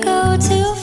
go too far.